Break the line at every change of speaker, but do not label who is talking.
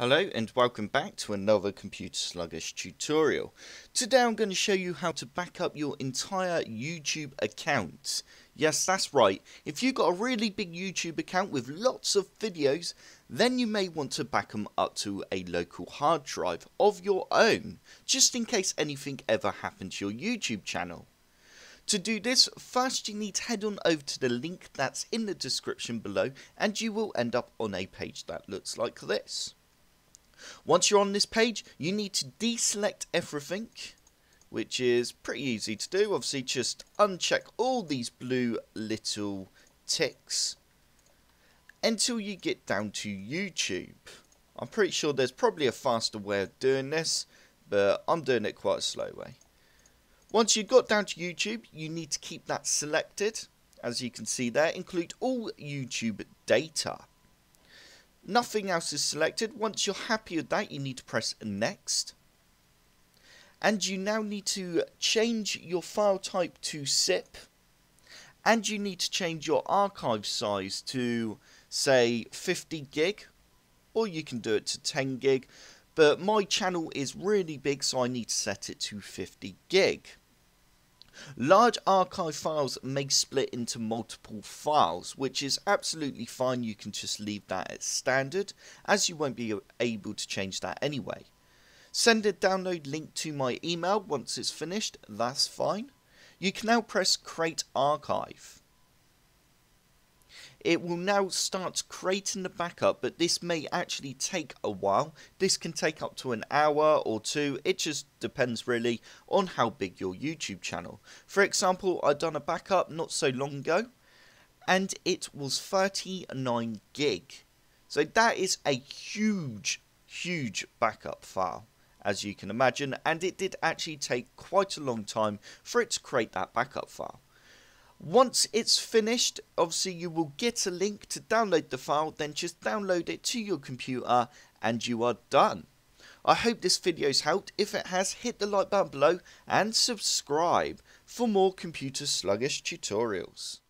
Hello and welcome back to another Computer Sluggish tutorial. Today I'm going to show you how to back up your entire YouTube account. Yes, that's right. If you've got a really big YouTube account with lots of videos, then you may want to back them up to a local hard drive of your own, just in case anything ever happened to your YouTube channel. To do this, first you need to head on over to the link that's in the description below and you will end up on a page that looks like this. Once you're on this page, you need to deselect everything, which is pretty easy to do. Obviously, just uncheck all these blue little ticks until you get down to YouTube. I'm pretty sure there's probably a faster way of doing this, but I'm doing it quite a slow way. Once you've got down to YouTube, you need to keep that selected. As you can see there, include all YouTube data. Nothing else is selected. Once you're happy with that, you need to press next. And you now need to change your file type to zip. And you need to change your archive size to, say, 50 gig. Or you can do it to 10 gig. But my channel is really big, so I need to set it to 50 gig. Large archive files may split into multiple files, which is absolutely fine. You can just leave that as standard, as you won't be able to change that anyway. Send a download link to my email once it's finished, that's fine. You can now press create archive it will now start creating the backup, but this may actually take a while. This can take up to an hour or two. It just depends really on how big your YouTube channel. For example, I done a backup not so long ago, and it was 39 gig. So that is a huge, huge backup file as you can imagine, and it did actually take quite a long time for it to create that backup file. Once it's finished, obviously you will get a link to download the file, then just download it to your computer and you are done. I hope this video's helped. If it has, hit the like button below and subscribe for more computer sluggish tutorials.